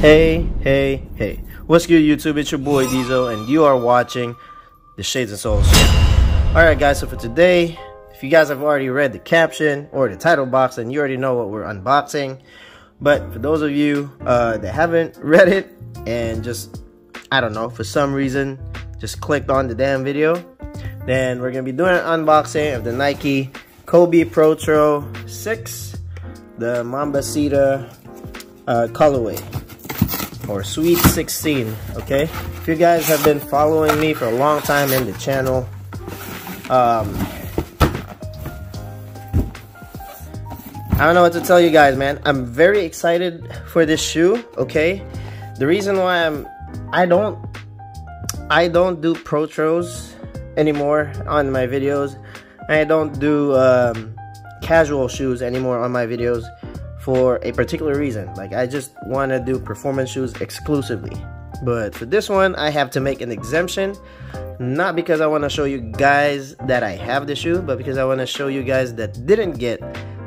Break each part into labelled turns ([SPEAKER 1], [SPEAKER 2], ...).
[SPEAKER 1] Hey, hey, hey. What's good, YouTube? It's your boy Diesel, and you are watching the Shades and Soles Alright, guys, so for today, if you guys have already read the caption or the title box, then you already know what we're unboxing. But for those of you uh, that haven't read it and just, I don't know, for some reason, just clicked on the damn video, then we're going to be doing an unboxing of the Nike Kobe Pro Protro 6, the Mambacita uh, colorway or Sweet 16, okay? If you guys have been following me for a long time in the channel, um, I don't know what to tell you guys, man. I'm very excited for this shoe, okay? The reason why I'm, I don't, I don't do Protros anymore on my videos. I don't do um, casual shoes anymore on my videos for a particular reason. Like I just want to do performance shoes exclusively. But for this one, I have to make an exemption. Not because I want to show you guys that I have the shoe, but because I want to show you guys that didn't get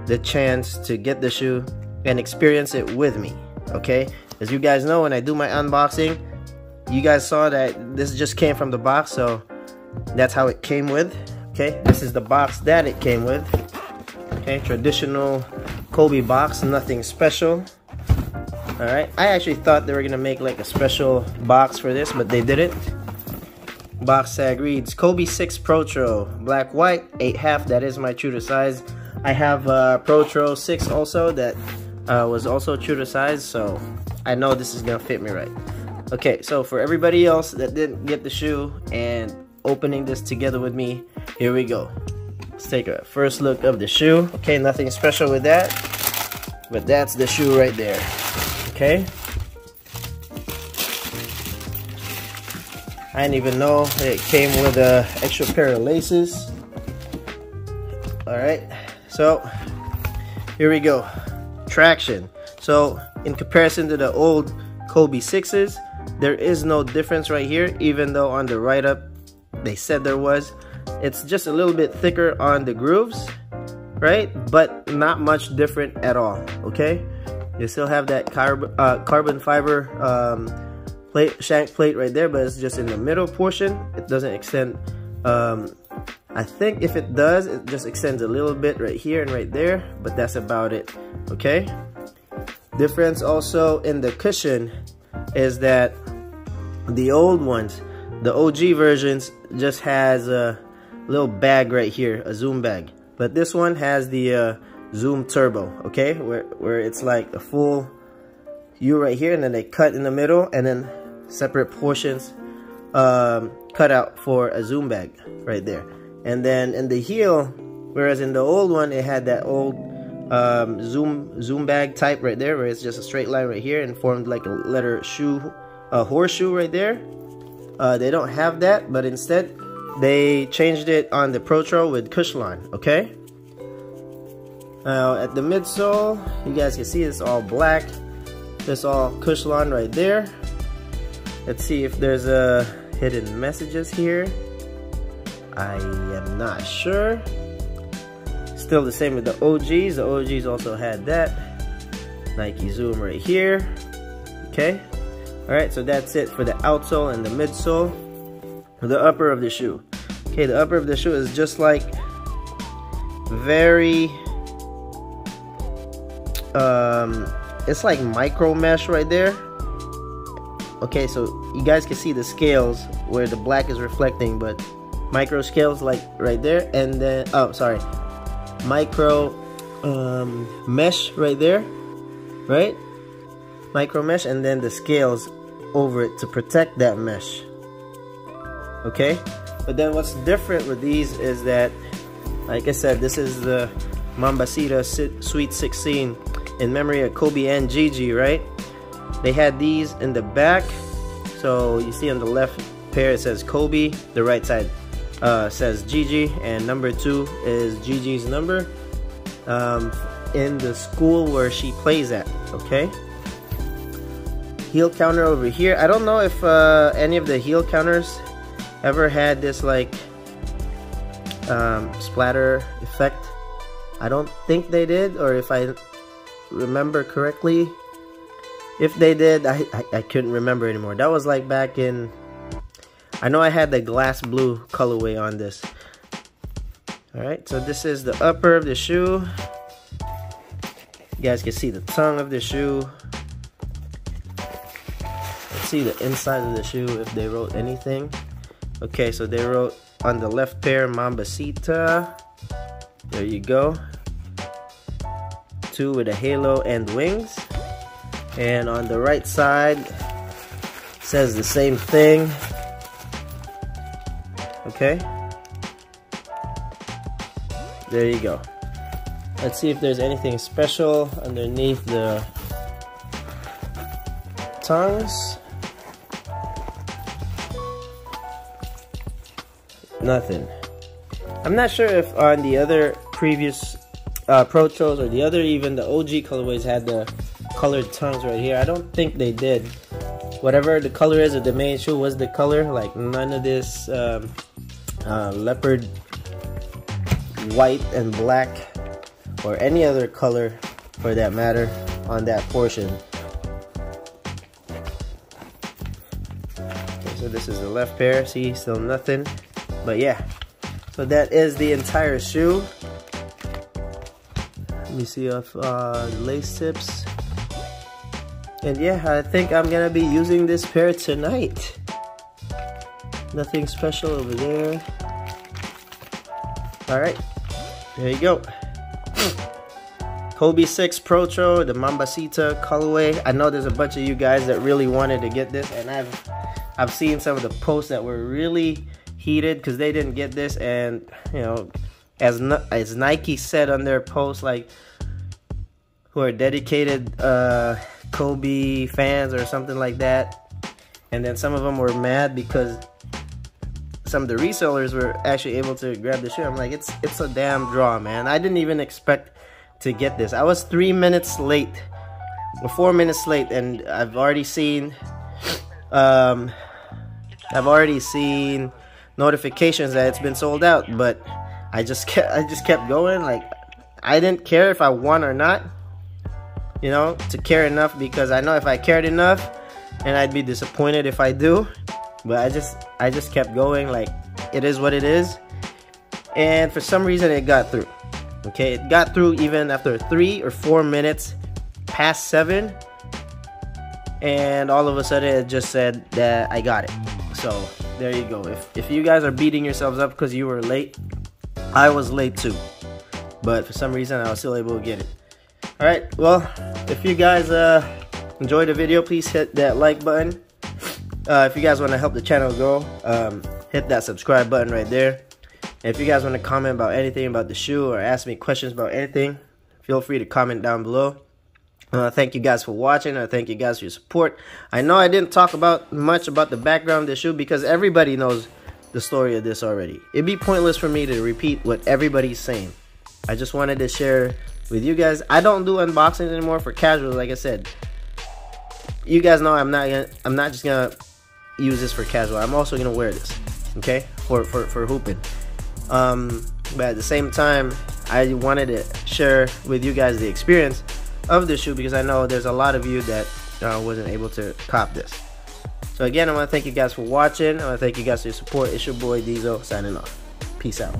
[SPEAKER 1] the chance to get the shoe and experience it with me. Okay? As you guys know, when I do my unboxing, you guys saw that this just came from the box, so that's how it came with. Okay? This is the box that it came with. Okay, traditional Kobe box, nothing special. Alright, I actually thought they were gonna make like a special box for this, but they didn't. Box tag reads Kobe 6 Protro, black white, 8 half, that is my true to size. I have uh, Protro 6 also that uh, was also true to size, so I know this is gonna fit me right. Okay, so for everybody else that didn't get the shoe and opening this together with me, here we go. Let's take a first look of the shoe. Okay, nothing special with that. But that's the shoe right there. Okay. I didn't even know it came with a extra pair of laces. Alright, so here we go. Traction. So in comparison to the old Kobe 6s, there is no difference right here, even though on the write-up they said there was. It's just a little bit thicker on the grooves, right? But not much different at all, okay? You still have that carb uh, carbon fiber um, plate, shank plate right there, but it's just in the middle portion. It doesn't extend. Um, I think if it does, it just extends a little bit right here and right there, but that's about it, okay? Difference also in the cushion is that the old ones, the OG versions, just has a little bag right here, a zoom bag. But this one has the uh, zoom turbo, okay? Where, where it's like a full U right here and then they cut in the middle and then separate portions um, cut out for a zoom bag right there. And then in the heel, whereas in the old one, it had that old um, zoom zoom bag type right there where it's just a straight line right here and formed like a letter shoe, a horseshoe right there. Uh, they don't have that, but instead they changed it on the Pro Protro with Cushlon, okay? Now at the midsole, you guys can see it's all black. It's all Cushlon right there. Let's see if there's a hidden messages here. I am not sure. Still the same with the OGs. The OGs also had that. Nike Zoom right here. Okay. Alright, so that's it for the outsole and the midsole the upper of the shoe. Okay, the upper of the shoe is just like very um it's like micro mesh right there. Okay, so you guys can see the scales where the black is reflecting, but micro scales like right there and then oh sorry micro um, mesh right there right micro mesh and then the scales over it to protect that mesh okay? But then what's different with these is that like I said this is the Mambacita Sweet 16 in memory of Kobe and Gigi right? They had these in the back. So you see on the left pair it says Kobe. The right side uh, says Gigi. And number two is Gigi's number um, in the school where she plays at okay? Heel counter over here. I don't know if uh, any of the heel counters ever had this like um, splatter effect? I don't think they did, or if I remember correctly, If they did, I, I, I couldn't remember anymore. That was like back in... I know I had the glass blue colorway on this. Alright, so this is the upper of the shoe. You guys can see the tongue of the shoe. See the inside of the shoe if they wrote anything. Okay, so they wrote on the left pair Mambacita. There you go. Two with a halo and wings. And on the right side says the same thing. Okay. There you go. Let's see if there's anything special underneath the tongues. Nothing. I'm not sure if on the other previous uh, Protros or the other even the OG colorways had the colored tongues right here. I don't think they did. Whatever the color is of the main shoe was the color. Like none of this um, uh, leopard white and black or any other color for that matter on that portion. Okay, so this is the left pair. See, still nothing. But yeah, so that is the entire shoe. Let me see if uh, lace tips. And yeah, I think I'm gonna be using this pair tonight. Nothing special over there. Alright, there you go. Kobe 6 Protro, the Mambacita colorway. I know there's a bunch of you guys that really wanted to get this, and I've I've seen some of the posts that were really heated because they didn't get this, and you know, as as Nike said on their post, like who are dedicated uh, Kobe fans or something like that, and then some of them were mad because some of the resellers were actually able to grab the shoe. I'm like, it's it's a damn draw, man. I didn't even expect to get this. I was three minutes late, or four minutes late, and I've already seen, um, I've already seen notifications that it's been sold out. But I just kept, I just kept going. Like I didn't care if I won or not. You know, to care enough because I know if I cared enough, and I'd be disappointed if I do. But I just, I just kept going. Like it is what it is. And for some reason, it got through. Okay, it got through even after three or four minutes past seven. And all of a sudden, it just said that I got it. So there you go. If, if you guys are beating yourselves up because you were late, I was late too. But for some reason, I was still able to get it. Alright, well, if you guys uh, enjoyed the video, please hit that like button. Uh, if you guys want to help the channel grow, um, hit that subscribe button right there. And if you guys want to comment about anything about the shoe or ask me questions about anything, feel free to comment down below. Uh, thank you guys for watching. I thank you guys for your support. I know I didn't talk about much about the background shoe because everybody knows the story of this already. It'd be pointless for me to repeat what everybody's saying. I just wanted to share with you guys. I don't do unboxings anymore for casuals, like I said. You guys know I'm not gonna, I'm not just gonna use this for casual. I'm also gonna wear this, okay, for for for hooping. Um, but at the same time, I wanted to share with you guys the experience of the shoe because I know there's a lot of you that uh, wasn't able to cop this. So again, I want to thank you guys for watching. I want to thank you guys for your support. It's your boy Diesel signing off. Peace out.